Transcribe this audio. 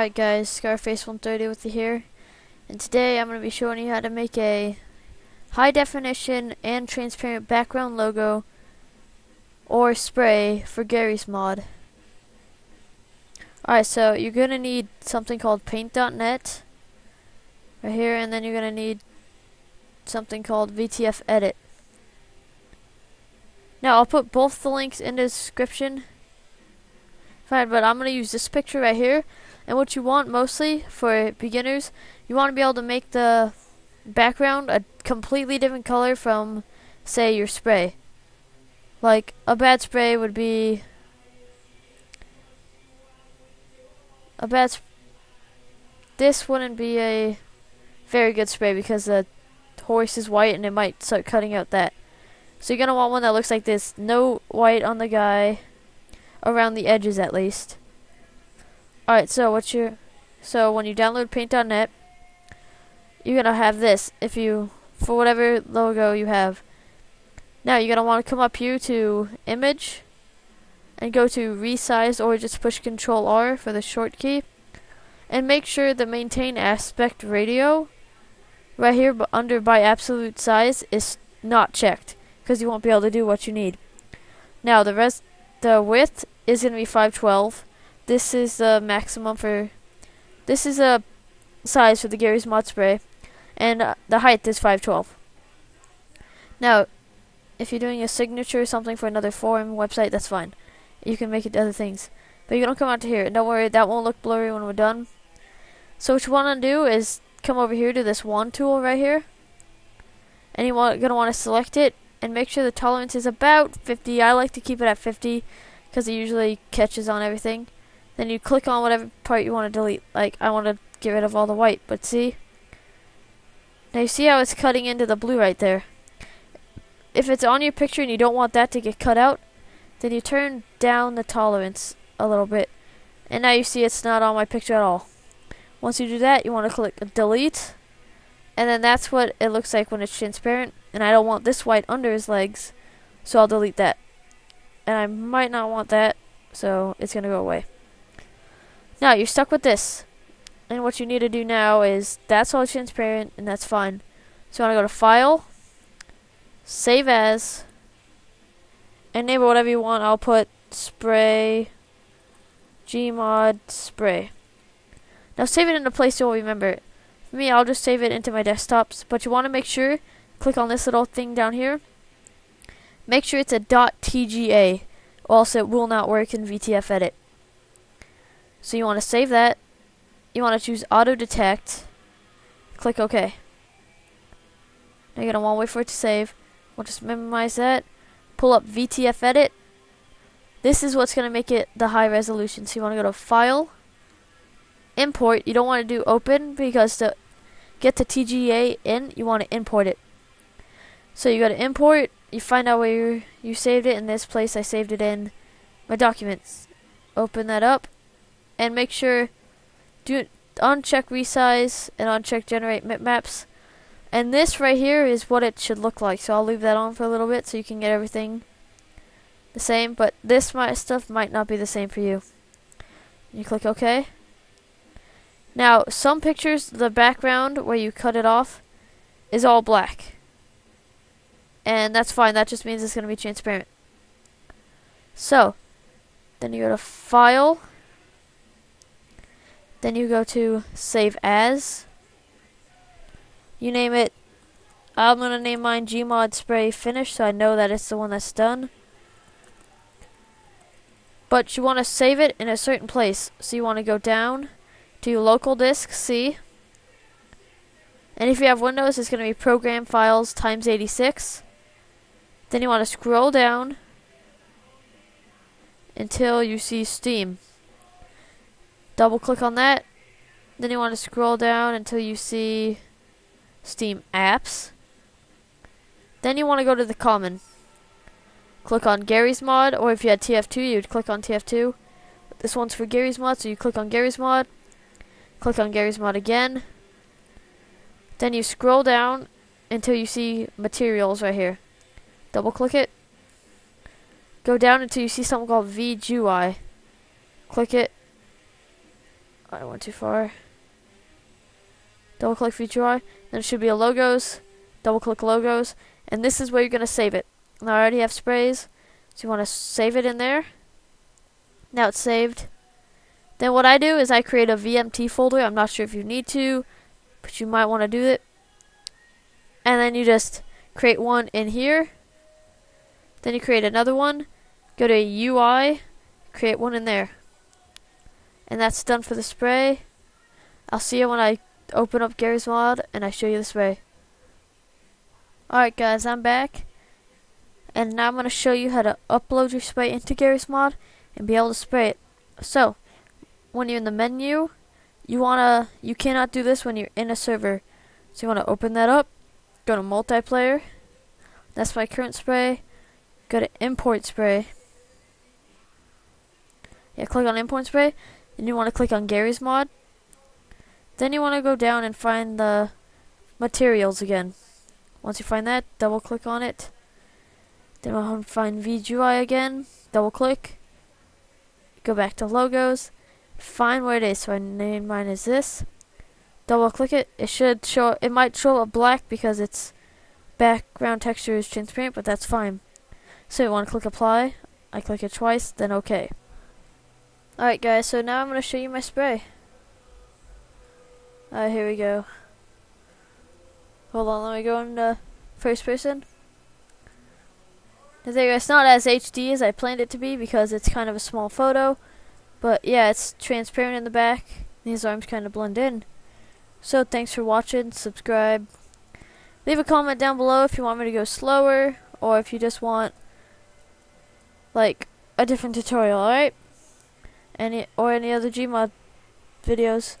Alright guys, Scarface130 with you here. And today I'm going to be showing you how to make a high definition and transparent background logo or spray for Gary's Mod. Alright, so you're going to need something called paint.net right here and then you're going to need something called VTF Edit. Now I'll put both the links in the description. Fine, but I'm going to use this picture right here and what you want mostly for beginners, you want to be able to make the background a completely different color from, say, your spray. Like, a bad spray would be... A bad... this wouldn't be a very good spray because the horse is white and it might start cutting out that. So you're going to want one that looks like this. No white on the guy. Around the edges at least. Alright, so what you so when you download paint.net, you're gonna have this if you for whatever logo you have. Now you're gonna want to come up here to image and go to resize or just push control R for the short key and make sure the maintain aspect ratio right here under by absolute size is not checked because you won't be able to do what you need. Now the rest the width is going to be 512 this is the maximum for, this is a size for the Gary's Mod Spray, and uh, the height is 512. Now, if you're doing a signature or something for another forum website, that's fine. You can make it other things. But you don't come out to here. Don't worry, that won't look blurry when we're done. So what you want to do is come over here to this wand tool right here. And you're going to want to select it and make sure the tolerance is about 50. I like to keep it at 50 because it usually catches on everything. Then you click on whatever part you want to delete. Like, I want to get rid of all the white, but see? Now you see how it's cutting into the blue right there. If it's on your picture and you don't want that to get cut out, then you turn down the tolerance a little bit. And now you see it's not on my picture at all. Once you do that, you want to click delete. And then that's what it looks like when it's transparent. And I don't want this white under his legs, so I'll delete that. And I might not want that, so it's going to go away. Now, you're stuck with this. And what you need to do now is, that's all transparent, and that's fine. So you want to go to File, Save As, and name it whatever you want. I'll put Spray, Gmod, Spray. Now save it in a place you'll remember it. For me, I'll just save it into my desktops, but you want to make sure, click on this little thing down here, make sure it's a .tga, or else it will not work in VTF Edit. So you want to save that. You want to choose auto detect. Click OK. Now you're going to want to wait for it to save. We'll just minimize that. Pull up VTF edit. This is what's going to make it the high resolution. So you want to go to File, Import. You don't want to do Open because to get the TGA in, you want to import it. So you go to Import. You find out where you saved it. In this place, I saved it in my documents. Open that up and make sure do uncheck resize and uncheck generate maps. And this right here is what it should look like so I'll leave that on for a little bit so you can get everything the same but this might, stuff might not be the same for you. You click OK. Now some pictures the background where you cut it off is all black. And that's fine that just means it's going to be transparent. So then you go to file then you go to Save As. You name it. I'm going to name mine Gmod Spray Finish so I know that it's the one that's done. But you want to save it in a certain place. So you want to go down to your local disk C. And if you have Windows, it's going to be Program Files times 86. Then you want to scroll down until you see Steam double click on that. Then you want to scroll down until you see Steam Apps. Then you want to go to the common. Click on Gary's Mod, or if you had TF2, you'd click on TF2. This one's for Gary's Mod, so you click on Gary's Mod. Click on Gary's Mod again. Then you scroll down until you see Materials right here. Double click it. Go down until you see something called VGUI. Click it I went too far. Double click feature VGUI. Then it should be a logos. Double click logos. And this is where you're going to save it. I already have sprays. So you want to save it in there. Now it's saved. Then what I do is I create a VMT folder. I'm not sure if you need to, but you might want to do it. And then you just create one in here. Then you create another one. Go to UI, create one in there. And that's done for the spray. I'll see you when I open up Gary's Mod and I show you the spray. Alright guys, I'm back. And now I'm going to show you how to upload your spray into Gary's Mod and be able to spray it. So, when you're in the menu, you wanna you cannot do this when you're in a server. So you wanna open that up, go to multiplayer. That's my current spray. Go to import spray. Yeah, click on import spray. Then you want to click on Gary's mod. Then you want to go down and find the materials again. Once you find that, double click on it. Then we'll find VGUI again. Double click. Go back to logos. Find where it is. So I name mine as this. Double click it. It should show. It might show a black because its background texture is transparent, but that's fine. So you want to click apply. I click it twice, then OK. Alright guys, so now I'm going to show you my spray. Alright, here we go. Hold on, let me go into first person. There, it's not as HD as I planned it to be because it's kind of a small photo. But yeah, it's transparent in the back. These arms kind of blend in. So thanks for watching. Subscribe. Leave a comment down below if you want me to go slower or if you just want like a different tutorial, alright? Any or any other Gmod videos.